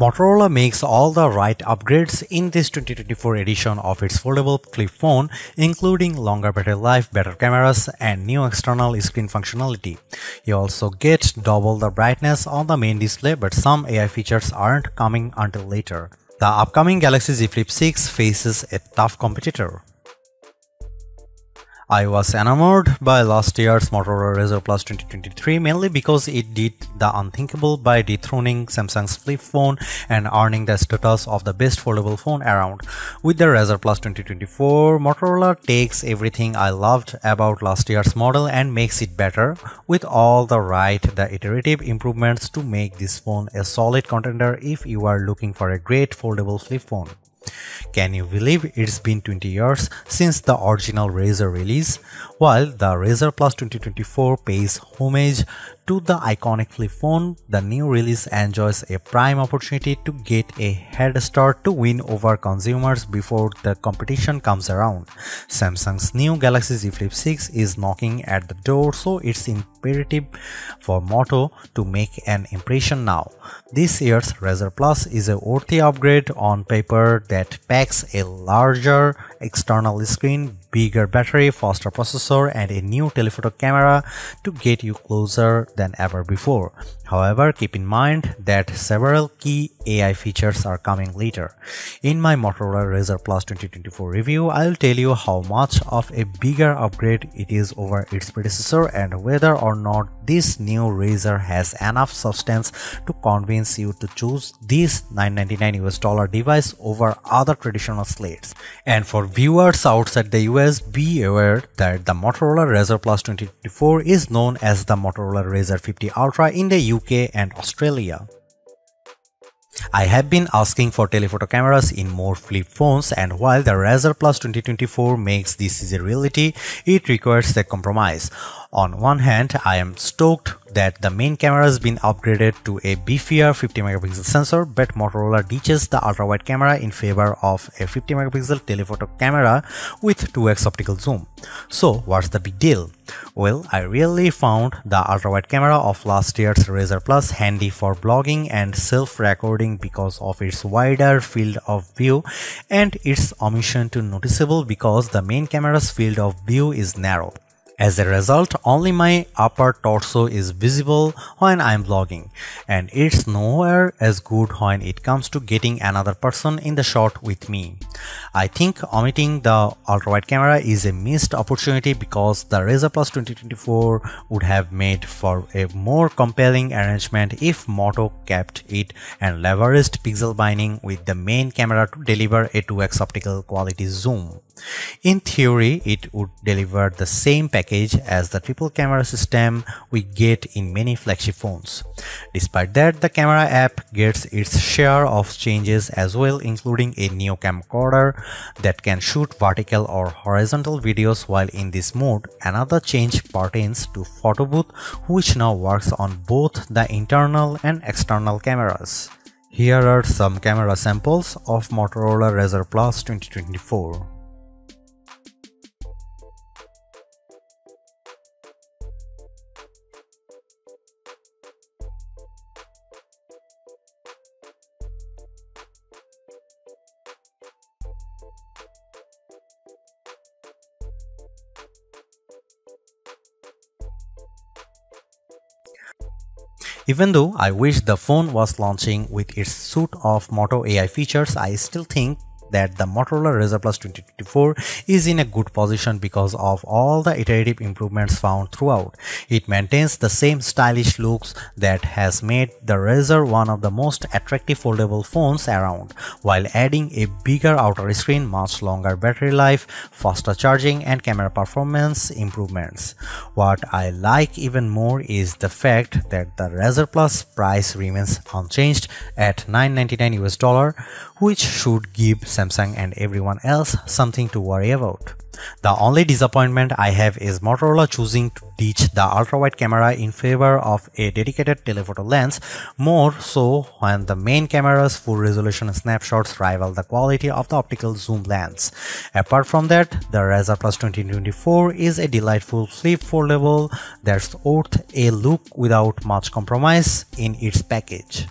Motorola makes all the right upgrades in this 2024 edition of its foldable flip phone, including longer battery life, better cameras, and new external screen functionality. You also get double the brightness on the main display, but some AI features aren't coming until later. The upcoming Galaxy Z Flip 6 faces a tough competitor. I was enamored by last year's Motorola Razr Plus 2023 mainly because it did the unthinkable by dethroning Samsung's flip phone and earning the status of the best foldable phone around. With the Razr Plus 2024, Motorola takes everything I loved about last year's model and makes it better with all the right the iterative improvements to make this phone a solid contender if you are looking for a great foldable flip phone. Can you believe it's been 20 years since the original Razr release? While the Razr Plus 2024 pays homage to the iconic flip phone, the new release enjoys a prime opportunity to get a head start to win over consumers before the competition comes around. Samsung's new Galaxy Z Flip 6 is knocking at the door so it's imperative for Moto to make an impression now. This year's Razr Plus is a worthy upgrade on paper that packs a larger external screen, bigger battery, faster processor and a new telephoto camera to get you closer than ever before. However, keep in mind that several key AI features are coming later. In my Motorola Razr Plus 2024 review, I'll tell you how much of a bigger upgrade it is over its predecessor and whether or not this new Razr has enough substance to convince you to choose this 999 US dollar device over other traditional slates. And for viewers outside the US, be aware that the Motorola Razr Plus 2024 is known as the Motorola Razr 50 Ultra in the UK and Australia. I have been asking for telephoto cameras in more flip phones and while the Razr Plus 2024 makes this a reality, it requires a compromise. On one hand, I am stoked that the main camera has been upgraded to a beefier 50 megapixel sensor but Motorola ditches the ultra wide camera in favor of a 50 megapixel telephoto camera with 2x optical zoom. So what's the big deal? Well, I really found the ultra wide camera of last year's Razr Plus handy for vlogging and self-recording because of its wider field of view and its omission to noticeable because the main camera's field of view is narrow. As a result, only my upper torso is visible when I'm vlogging and it's nowhere as good when it comes to getting another person in the shot with me. I think omitting the ultra-wide camera is a missed opportunity because the Razr Plus 2024 would have made for a more compelling arrangement if Moto kept it and leveraged pixel binning with the main camera to deliver a 2x optical quality zoom. In theory, it would deliver the same package as the triple camera system we get in many flagship phones. Despite that, the camera app gets its share of changes as well including a new camcorder that can shoot vertical or horizontal videos while in this mode. Another change pertains to photo booth which now works on both the internal and external cameras. Here are some camera samples of Motorola Razr Plus 2024. Even though I wish the phone was launching with its suite of Moto AI features, I still think that the Motorola Razr Plus 2024 is in a good position because of all the iterative improvements found throughout. It maintains the same stylish looks that has made the Razr one of the most attractive foldable phones around, while adding a bigger outer screen, much longer battery life, faster charging and camera performance improvements. What I like even more is the fact that the Razr Plus price remains unchanged at 999 US dollar, which should give Samsung and everyone else something to worry about. The only disappointment I have is Motorola choosing to ditch the ultra-wide camera in favor of a dedicated telephoto lens, more so when the main camera's full resolution snapshots rival the quality of the optical zoom lens. Apart from that, the Razr Plus 2024 is a delightful flip foldable that's worth a look without much compromise in its package.